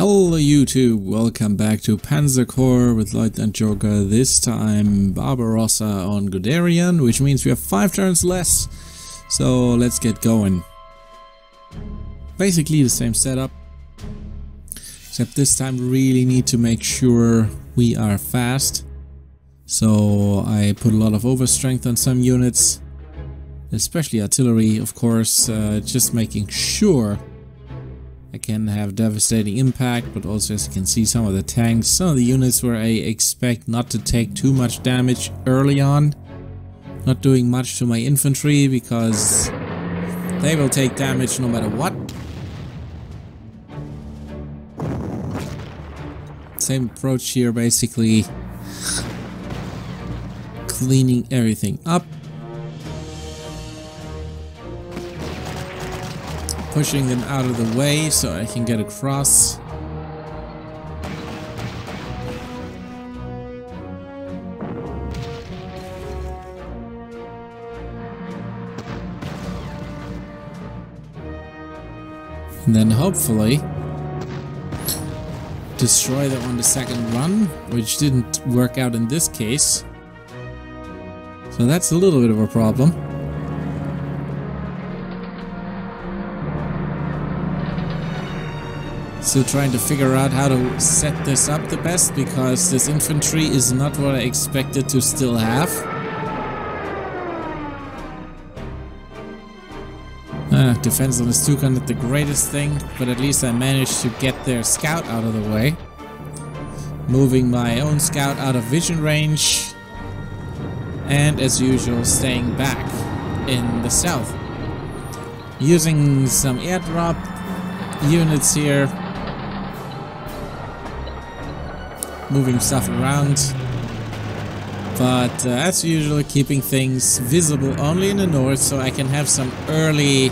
Hello YouTube, welcome back to Panzer Corps with Lieutenant Joker, this time Barbarossa on Guderian, which means we have 5 turns less, so let's get going. Basically the same setup, except this time we really need to make sure we are fast. So I put a lot of overstrength on some units, especially artillery of course, uh, just making sure I can have devastating impact, but also as you can see some of the tanks, some of the units where I expect not to take too much damage early on. Not doing much to my infantry because they will take damage no matter what. Same approach here basically. Cleaning everything up. Pushing them out of the way so I can get across. And then hopefully destroy them on the second run, which didn't work out in this case. So that's a little bit of a problem. Still trying to figure out how to set this up the best because this infantry is not what I expected to still have. Uh, defense on the Stuka not the greatest thing, but at least I managed to get their scout out of the way. Moving my own scout out of vision range. And as usual, staying back in the south. Using some airdrop units here moving stuff around. But uh, as usual, keeping things visible only in the north so I can have some early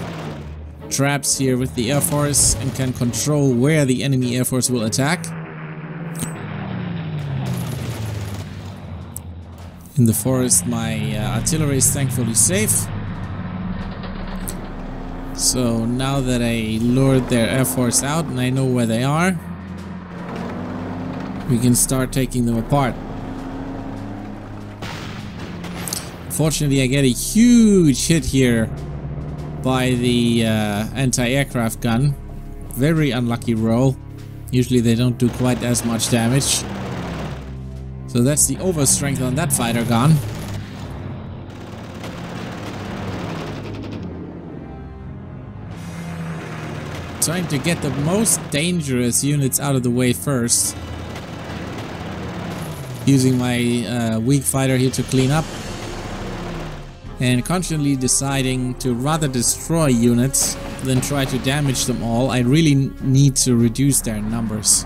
traps here with the Air Force and can control where the enemy Air Force will attack. In the forest, my uh, artillery is thankfully safe. So now that I lured their Air Force out and I know where they are, we can start taking them apart. Fortunately, I get a huge hit here by the uh, anti-aircraft gun. Very unlucky roll. Usually they don't do quite as much damage. So that's the overstrength on that fighter gun. Trying to get the most dangerous units out of the way first using my uh, weak fighter here to clean up and constantly deciding to rather destroy units than try to damage them all. I really need to reduce their numbers.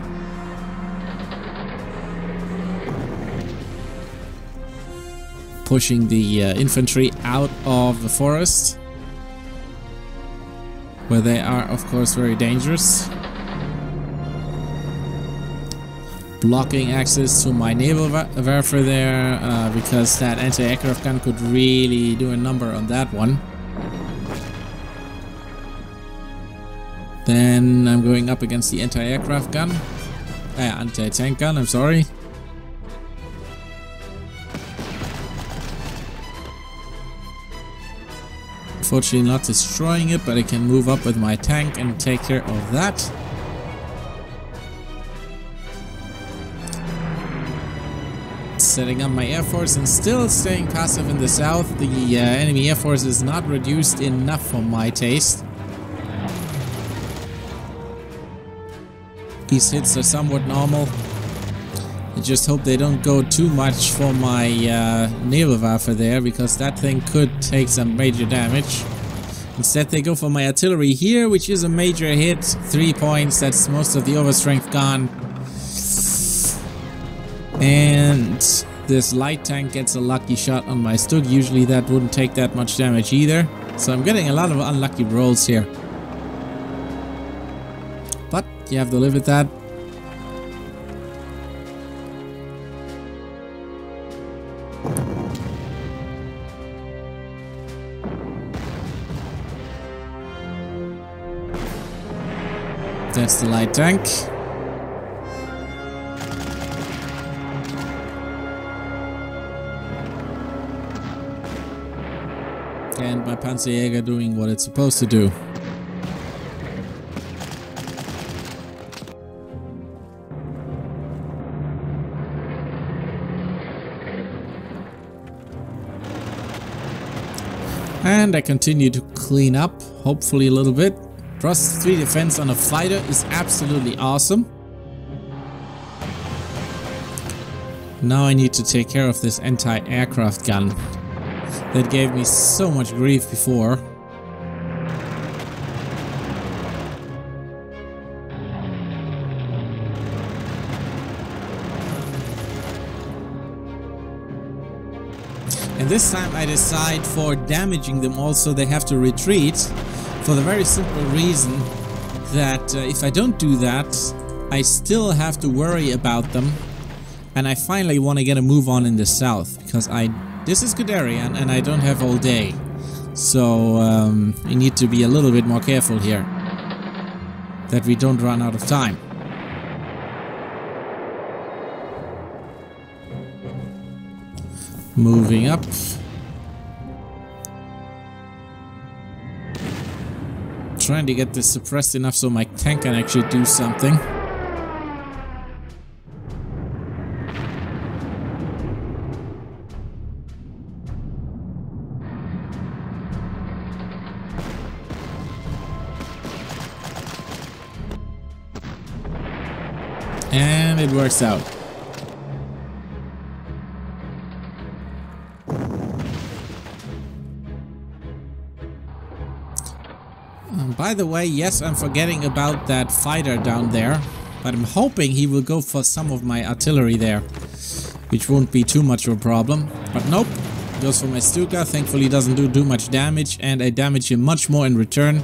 Pushing the uh, infantry out of the forest where they are of course very dangerous. Blocking access to my Nebelwerfer there uh, because that anti-aircraft gun could really do a number on that one. Then I'm going up against the anti-aircraft gun. Uh, anti-tank gun, I'm sorry. Fortunately not destroying it, but I can move up with my tank and take care of that. Setting up my air force and still staying passive in the south. The uh, enemy air force is not reduced enough for my taste. These hits are somewhat normal. I just hope they don't go too much for my uh, Nebelwerfer there because that thing could take some major damage. Instead they go for my artillery here, which is a major hit. Three points, that's most of the overstrength gone. And this light tank gets a lucky shot on my Stug. Usually that wouldn't take that much damage either. So I'm getting a lot of unlucky rolls here. But you have to live with that. That's the light tank. And my Panzerjäger doing what it's supposed to do. And I continue to clean up, hopefully a little bit. Plus 3 defense on a fighter is absolutely awesome. Now I need to take care of this anti-aircraft gun that gave me so much grief before. And this time I decide for damaging them also they have to retreat for the very simple reason that uh, if I don't do that I still have to worry about them and I finally want to get a move on in the south because I this is Guderian and I don't have all day so um, we need to be a little bit more careful here that we don't run out of time. Moving up. Trying to get this suppressed enough so my tank can actually do something. It works out. Um, by the way, yes, I'm forgetting about that fighter down there. But I'm hoping he will go for some of my artillery there. Which won't be too much of a problem. But nope. Goes for my Stuka. Thankfully doesn't do too much damage. And I damage him much more in return.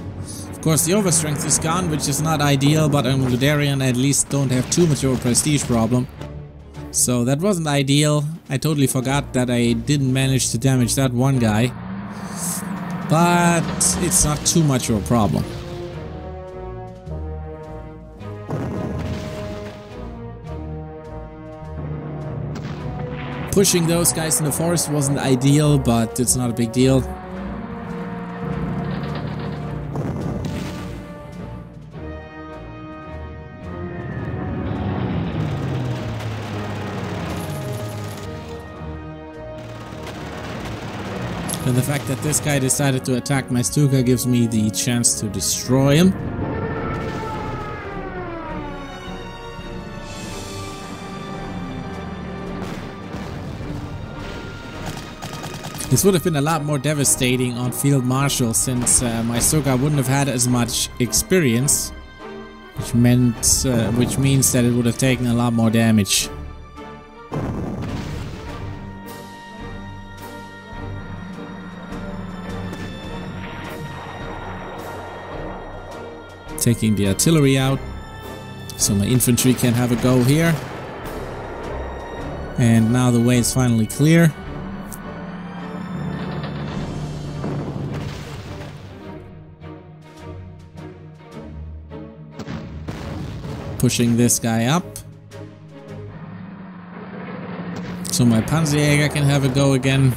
Of course, the overstrength is gone, which is not ideal. But on Guderian at least don't have too much of a prestige problem. So that wasn't ideal. I totally forgot that I didn't manage to damage that one guy but it's not too much of a problem. Pushing those guys in the forest wasn't ideal, but it's not a big deal. And the fact that this guy decided to attack my Stuka gives me the chance to destroy him. This would have been a lot more devastating on Field Marshal since uh, my Stuka wouldn't have had as much experience. Which meant, uh, which means that it would have taken a lot more damage. Taking the artillery out so my infantry can have a go here. And now the way is finally clear. Pushing this guy up. So my Panzerjäger can have a go again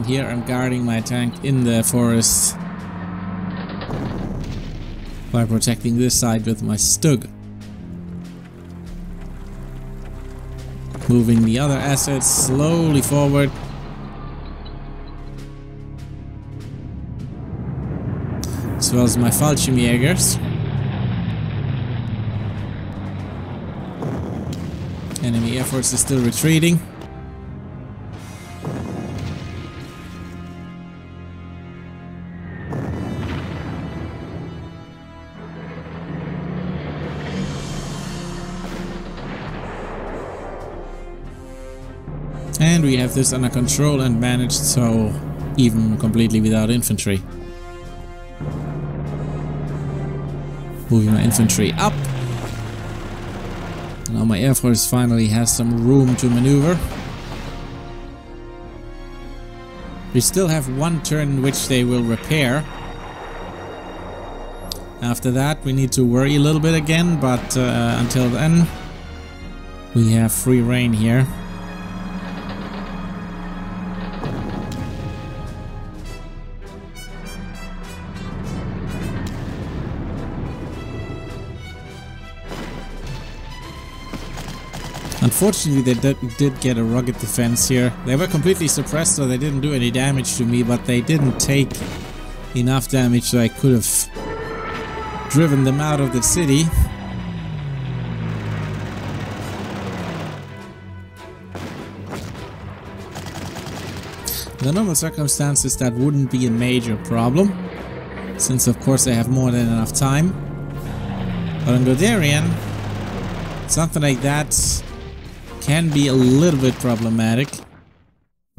And here I'm guarding my tank in the forest by protecting this side with my Stug. Moving the other assets slowly forward. As well as my Fallschirmjägers. Enemy air force is still retreating. This under control and managed so even completely without infantry. Moving my infantry up. Now my air force finally has some room to maneuver. We still have one turn in which they will repair. After that we need to worry a little bit again, but uh, until then We have free rein here. Unfortunately, they did, did, get a rugged defense here. They were completely suppressed, so they didn't do any damage to me, but they didn't take enough damage so I could have driven them out of the city. In normal circumstances, that wouldn't be a major problem, since of course I have more than enough time. But on Guderian, something like that can be a little bit problematic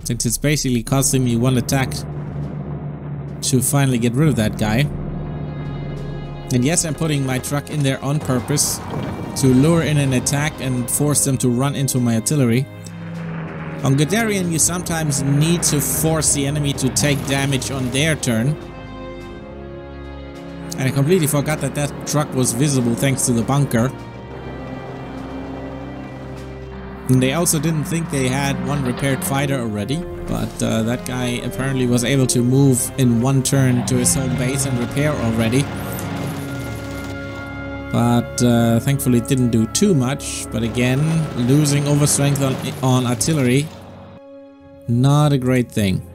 since it's basically costing me one attack to finally get rid of that guy. And yes, I'm putting my truck in there on purpose to lure in an attack and force them to run into my artillery. On Guderian, you sometimes need to force the enemy to take damage on their turn. And I completely forgot that that truck was visible thanks to the bunker. And they also didn't think they had one repaired fighter already, but uh, that guy apparently was able to move in one turn to his home base and repair already. But uh, thankfully it didn't do too much, but again, losing overstrength on, on artillery, not a great thing.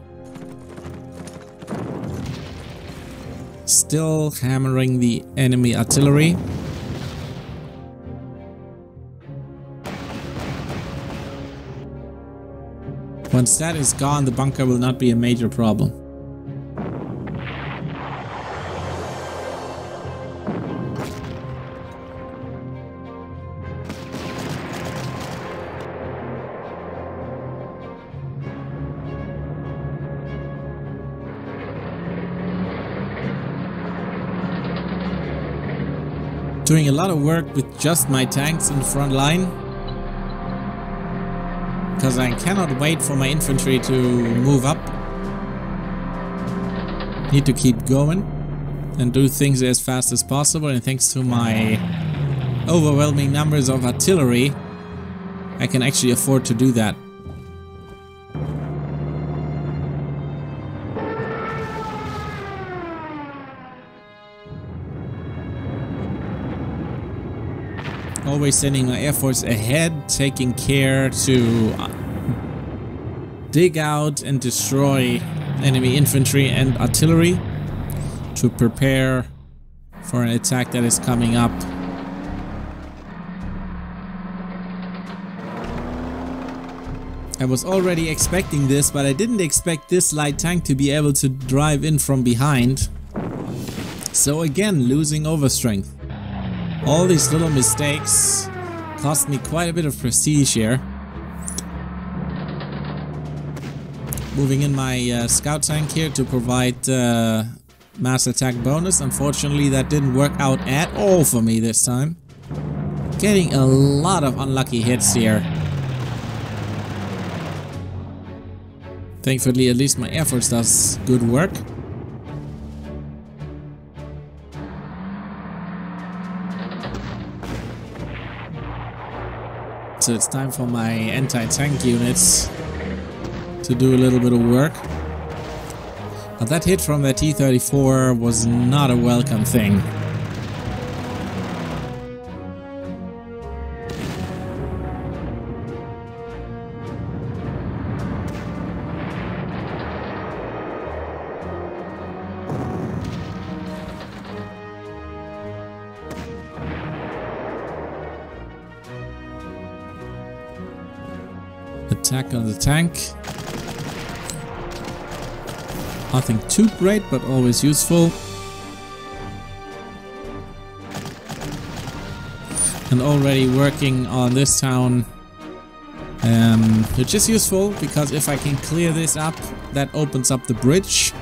Still hammering the enemy artillery. Once that is gone, the bunker will not be a major problem. Doing a lot of work with just my tanks in front line because I cannot wait for my infantry to move up. Need to keep going and do things as fast as possible and thanks to my overwhelming numbers of artillery I can actually afford to do that. Sending my efforts ahead, taking care to uh, dig out and destroy enemy infantry and artillery to prepare for an attack that is coming up. I was already expecting this, but I didn't expect this light tank to be able to drive in from behind. So again, losing overstrength. All these little mistakes cost me quite a bit of prestige here. Moving in my uh, scout tank here to provide uh, mass attack bonus. Unfortunately, that didn't work out at all for me this time. Getting a lot of unlucky hits here. Thankfully, at least my efforts does good work. So it's time for my anti-tank units to do a little bit of work. But that hit from the T-34 was not a welcome thing. Attack on the tank. Nothing too great, but always useful. And already working on this town, um, which is useful because if I can clear this up, that opens up the bridge.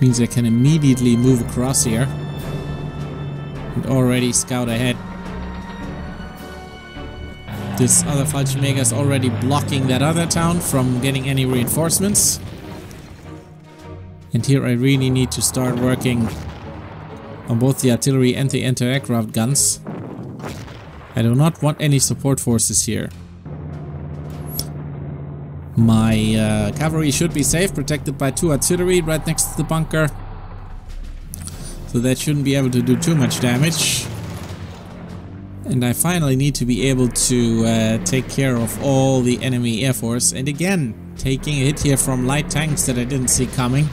Means I can immediately move across here and already scout ahead. This other Fallschirmjäger is already blocking that other town from getting any reinforcements. And here I really need to start working on both the artillery and the anti-aircraft guns. I do not want any support forces here. My uh, cavalry should be safe, protected by two artillery right next to the bunker. So that shouldn't be able to do too much damage. And I finally need to be able to uh, take care of all the enemy air force. And again, taking a hit here from light tanks that I didn't see coming.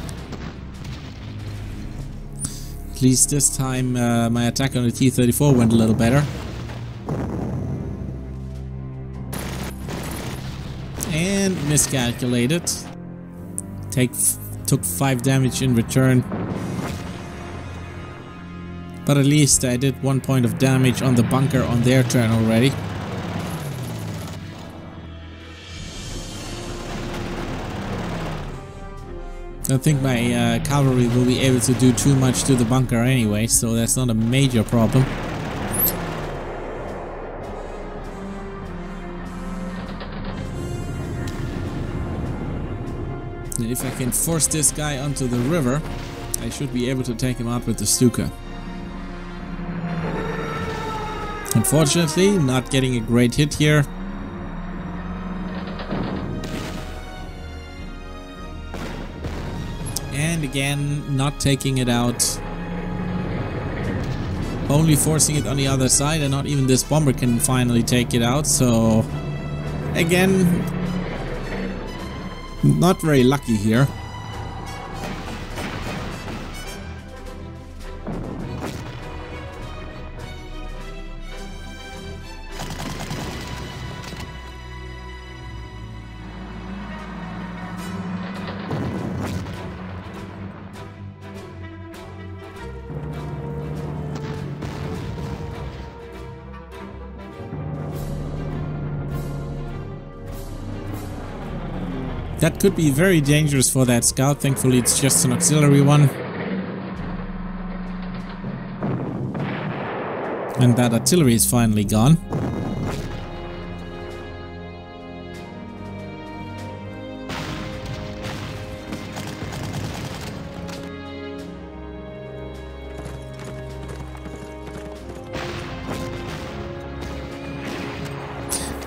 At least this time uh, my attack on the T-34 went a little better. And miscalculated. Take took 5 damage in return. But at least I did 1 point of damage on the bunker on their turn already. I think my uh, cavalry will be able to do too much to the bunker anyway, so that's not a major problem. Can force this guy onto the river, I should be able to take him out with the Stuka. Unfortunately, not getting a great hit here. And again, not taking it out. Only forcing it on the other side and not even this bomber can finally take it out. So again, not very lucky here. That could be very dangerous for that scout. Thankfully, it's just an auxiliary one. And that artillery is finally gone.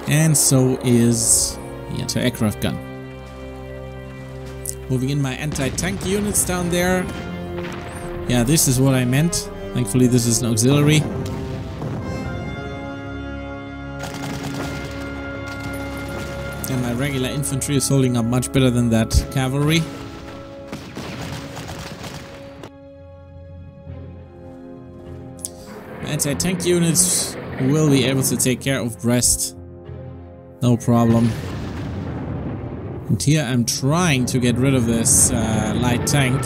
And so is the anti-aircraft gun. Moving in my anti-tank units down there. Yeah, this is what I meant. Thankfully this is an auxiliary. And my regular infantry is holding up much better than that cavalry. Anti-tank units will be able to take care of Brest. No problem. And here I'm trying to get rid of this uh, light tank.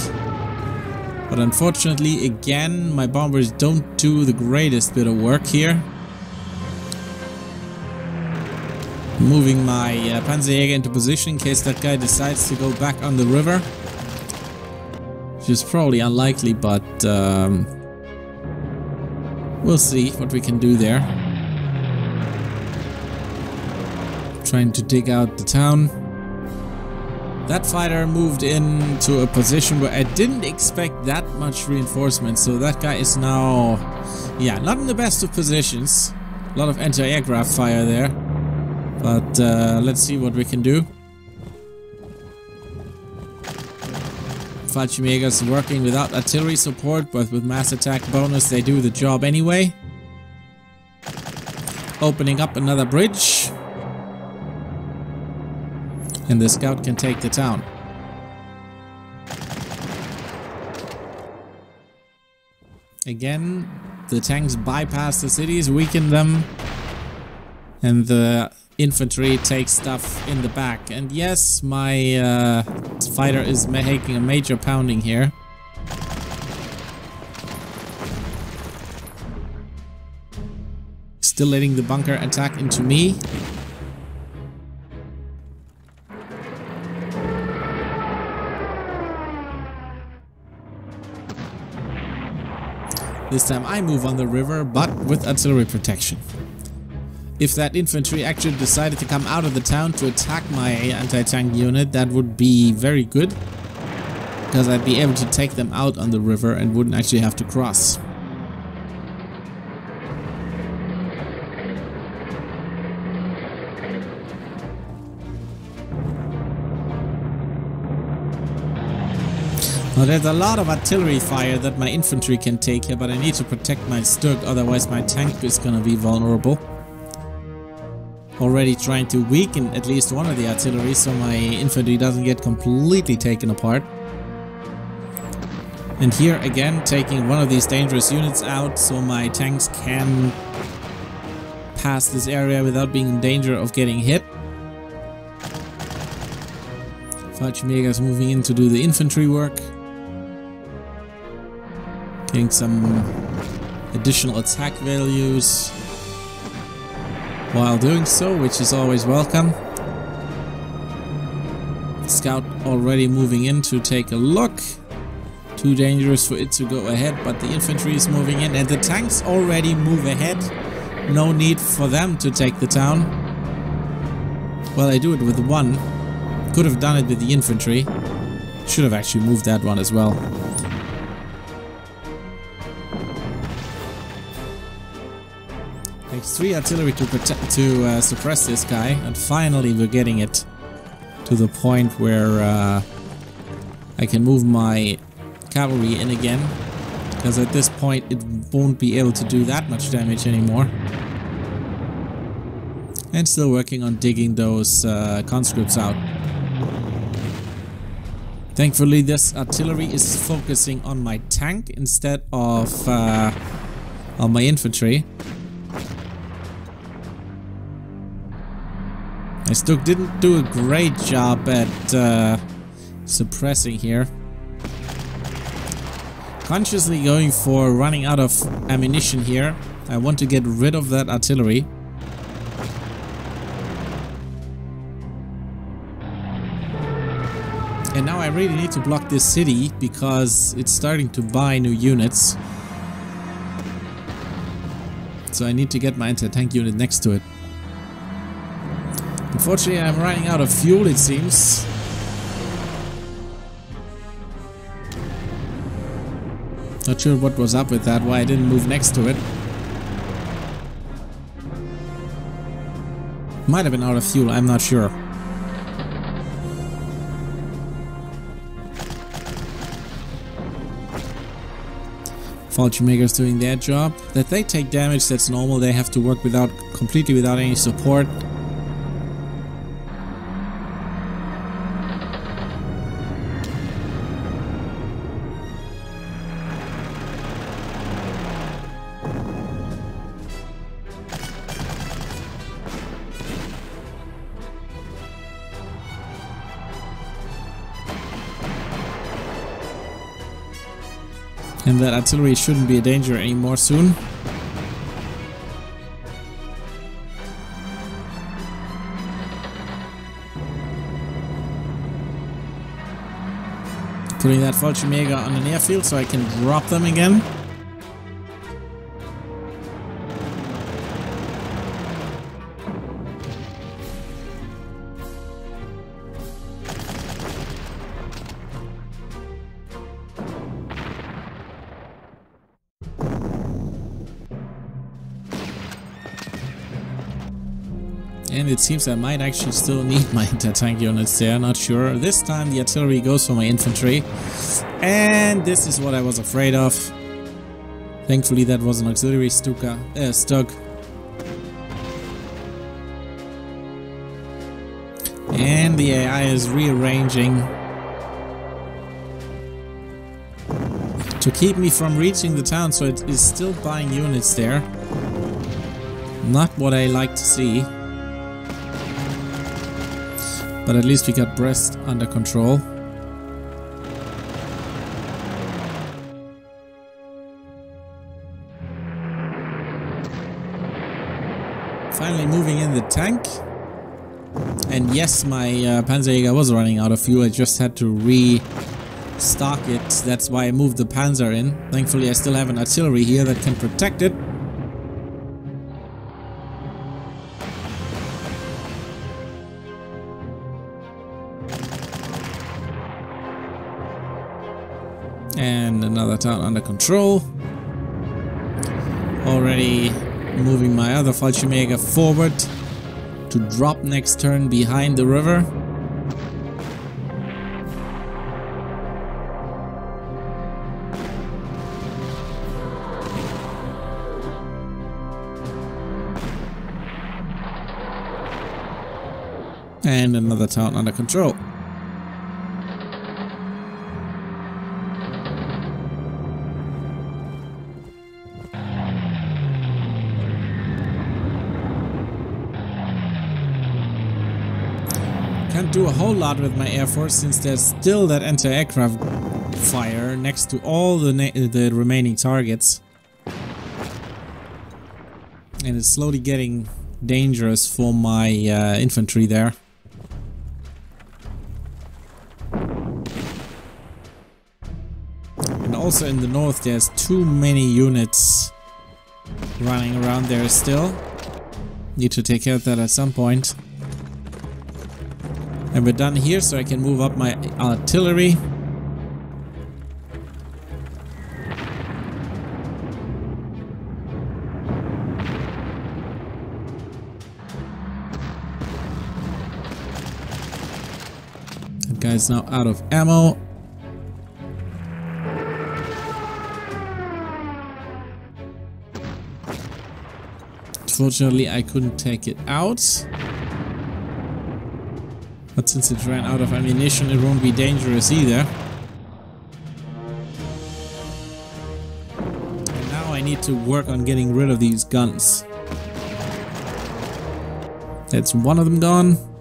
But unfortunately, again, my bombers don't do the greatest bit of work here. Moving my uh, Panzerjäger into position in case that guy decides to go back on the river. Which is probably unlikely, but um, we'll see what we can do there. Trying to dig out the town. That fighter moved into a position where I didn't expect that much reinforcement, so that guy is now, yeah, not in the best of positions. A lot of anti-aircraft fire there, but uh, let's see what we can do. Fallschirmjägers working without artillery support, but with mass attack bonus they do the job anyway. Opening up another bridge and the scout can take the town. Again, the tanks bypass the cities, weaken them, and the infantry takes stuff in the back. And yes, my uh, fighter is making a major pounding here. Still letting the bunker attack into me. This time I move on the river, but with artillery protection. If that infantry actually decided to come out of the town to attack my anti-tank unit, that would be very good. Because I'd be able to take them out on the river and wouldn't actually have to cross. Now there's a lot of artillery fire that my infantry can take here, but I need to protect my Stug, otherwise my tank is gonna be vulnerable. Already trying to weaken at least one of the artillery so my infantry doesn't get completely taken apart. And here again taking one of these dangerous units out so my tanks can pass this area without being in danger of getting hit. Fallschirmjäger is moving in to do the infantry work. Getting some additional attack values while doing so, which is always welcome. Scout already moving in to take a look. Too dangerous for it to go ahead, but the infantry is moving in and the tanks already move ahead. No need for them to take the town. Well, I do it with one. Could have done it with the infantry. Should have actually moved that one as well. Three artillery to protect to uh, suppress this guy, and finally we're getting it to the point where uh, I can move my cavalry in again. Because at this point it won't be able to do that much damage anymore. And still working on digging those uh, conscripts out. Thankfully this artillery is focusing on my tank instead of uh, on my infantry. I still didn't do a great job at uh, suppressing here. Consciously going for running out of ammunition here. I want to get rid of that artillery. And now I really need to block this city because it's starting to buy new units. So I need to get my anti-tank unit next to it. Unfortunately, I'm running out of fuel, it seems. Not sure what was up with that, why I didn't move next to it. Might have been out of fuel, I'm not sure. Fallschirmjäger's doing their job. That they take damage, that's normal. They have to work without completely without any support. And that artillery shouldn't be a danger anymore soon. Putting that Fallschirmjäger on an airfield so I can drop them again. Seems I might actually still need my anti-tank units there, not sure. This time the artillery goes for my infantry. And this is what I was afraid of. Thankfully that was an auxiliary Stuka, uh, Stug. And the AI is rearranging to keep me from reaching the town, so it is still buying units there. Not what I like to see. But at least we got Brest under control. Finally moving in the tank. And yes, my uh, Panzerjäger was running out of fuel. I just had to restock it. That's why I moved the Panzer in. Thankfully, I still have an artillery here that can protect it. Town under control. Already moving my other Fallschirmjäger forward to drop next turn behind the river. And another town under control. Do a whole lot with my air force since there's still that anti-aircraft fire next to all the the remaining targets. And it's slowly getting dangerous for my uh, infantry there. And also in the north there's too many units running around there still. Need to take care of that at some point. And we're done here, so I can move up my artillery. That guy's now out of ammo. Fortunately, I couldn't take it out. But since it ran out of ammunition, it won't be dangerous either. And now I need to work on getting rid of these guns. That's one of them gone.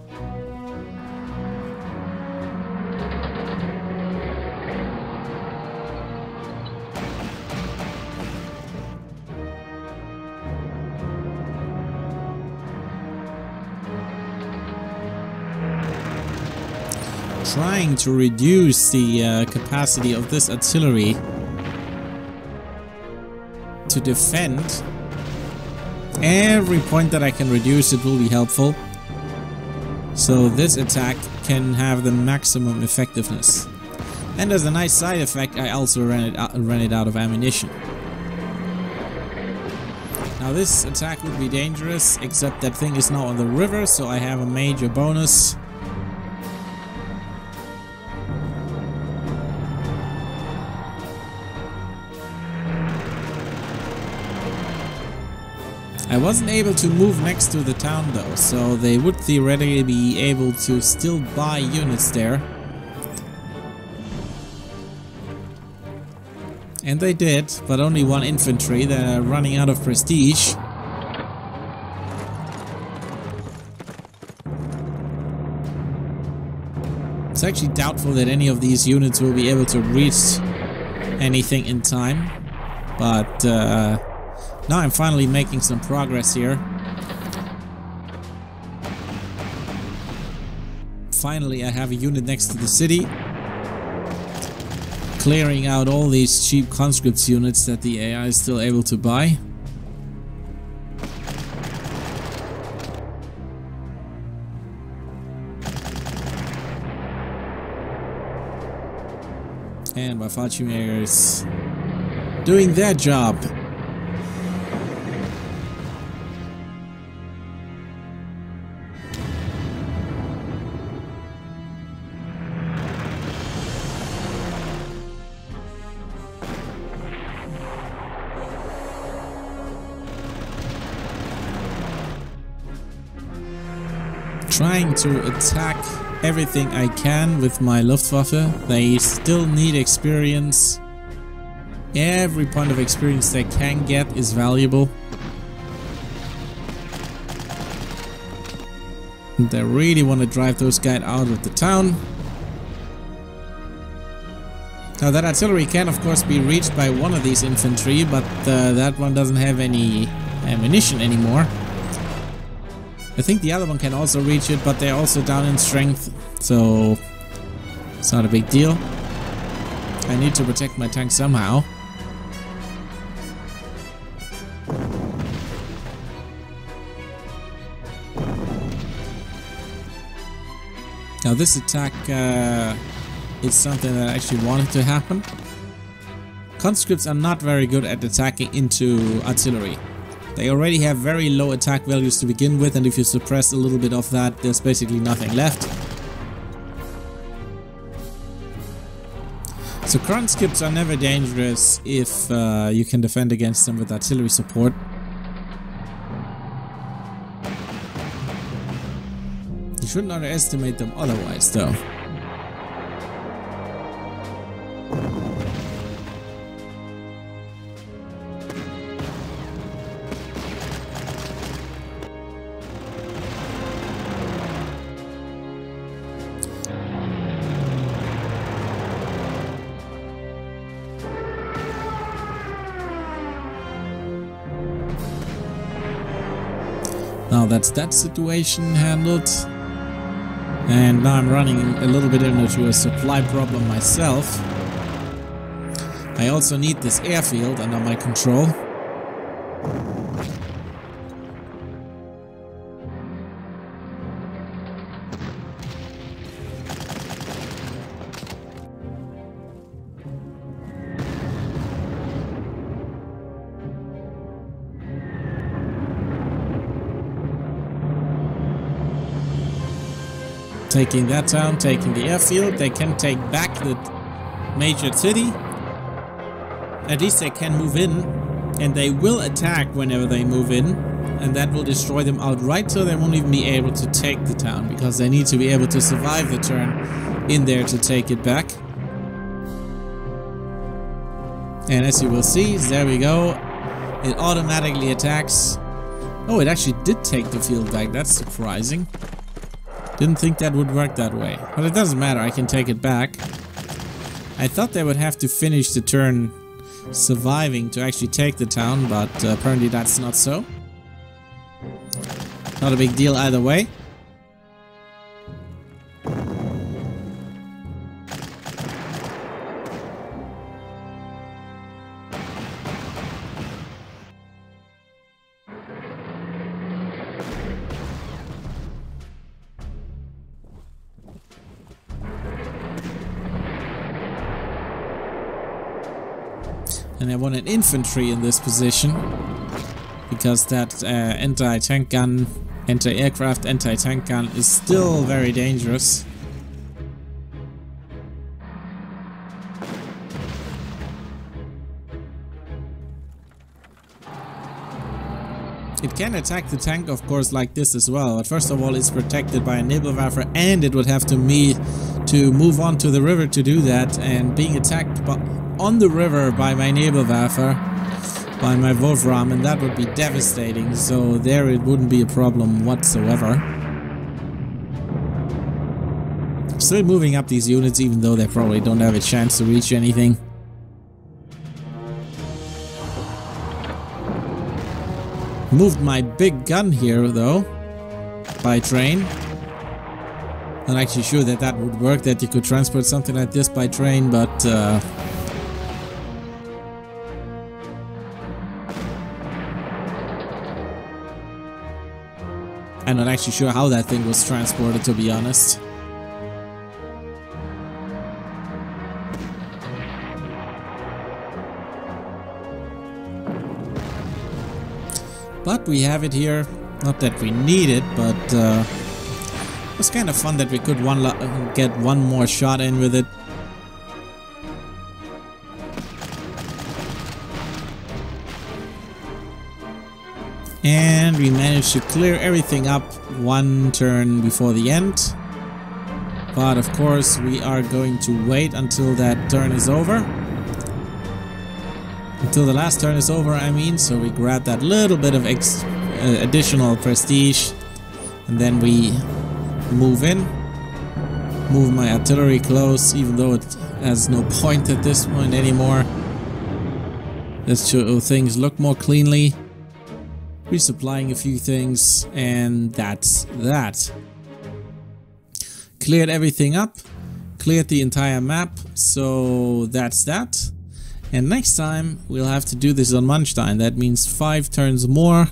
To reduce the uh, capacity of this artillery to defend. Every point that I can reduce it will be helpful. So this attack can have the maximum effectiveness. And as a nice side effect, I also ran it out, ran it out of ammunition. Now this attack would be dangerous, except that thing is now on the river, so I have a major bonus. I wasn't able to move next to the town though, so they would theoretically be able to still buy units there. And they did, but only one infantry, they're running out of prestige. It's actually doubtful that any of these units will be able to reach anything in time, but uh, now I'm finally making some progress here. Finally I have a unit next to the city. Clearing out all these cheap conscripts units that the AI is still able to buy. And my Fallschirmjägers doing their job. To attack everything I can with my Luftwaffe. They still need experience. Every point of experience they can get is valuable. They really want to drive those guys out of the town. Now that artillery can of course be reached by one of these infantry, but uh, that one doesn't have any ammunition anymore. I think the other one can also reach it, but they're also down in strength, so it's not a big deal. I need to protect my tank somehow. Now this attack uh, is something that I actually wanted to happen. Conscripts are not very good at attacking into artillery. They already have very low attack values to begin with and if you suppress a little bit of that, there's basically nothing left. So conscripts are never dangerous if uh, you can defend against them with artillery support. You shouldn't underestimate them otherwise though. That situation handled. And now I'm running a little bit into a supply problem myself. I also need this airfield under my control. Taking that town, taking the airfield. They can take back the major city. At least they can move in. And they will attack whenever they move in. And that will destroy them outright, so they won't even be able to take the town. Because they need to be able to survive the turn in there to take it back. And as you will see, there we go. It automatically attacks. Oh, it actually did take the field back. That's surprising. Didn't think that would work that way. But it doesn't matter, I can take it back. I thought they would have to finish the turn surviving to actually take the town, but uh, apparently that's not so. Not a big deal either way. And I want an infantry in this position. Because that uh, anti-tank gun, anti-aircraft, anti-tank gun is still very dangerous. It can attack the tank, of course, like this as well. But first of all, it's protected by a Nebelwerfer, and it would have to me to move on to the river to do that. And being attacked by, on the river by my Nebelwerfer, by my Wolfram, and that would be devastating. So there, it wouldn't be a problem whatsoever. Still moving up these units, even though they probably don't have a chance to reach anything. Moved my big gun here though, by train. Not actually sure that that would work, that you could transport something like this by train, but uh, I'm not actually sure how that thing was transported to be honest. But we have it here. Not that we need it, but uh, it was kind of fun that we could one get one more shot in with it. We managed to clear everything up one turn before the end. But of course we are going to wait until that turn is over. Until the last turn is over, I mean, so we grab that little bit of uh, additional prestige. And then we move in. Move my artillery close, even though it has no point at this point anymore. Let's show things look more cleanly. Resupplying a few things, and that's that. Cleared everything up. Cleared the entire map, so that's that. And next time we'll have to do this on Manstein. That means 5 turns more,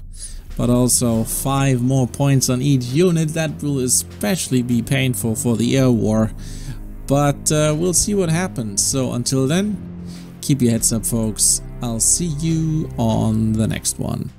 but also 5 more points on each unit. That will especially be painful for the air war. But uh, we'll see what happens. So until then, keep your heads up folks. I'll see you on the next one.